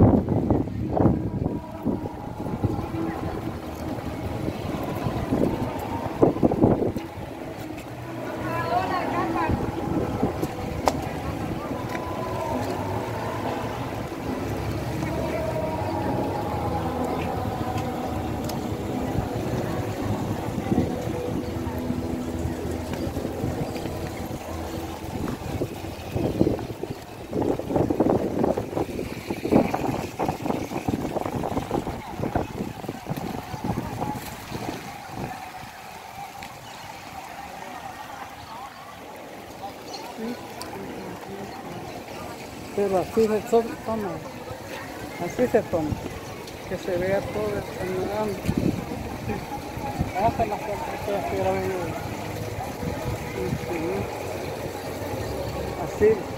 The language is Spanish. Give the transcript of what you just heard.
you Pero así se toma, así se toma, que se vea todo el panorama. Hasta la fotografía así.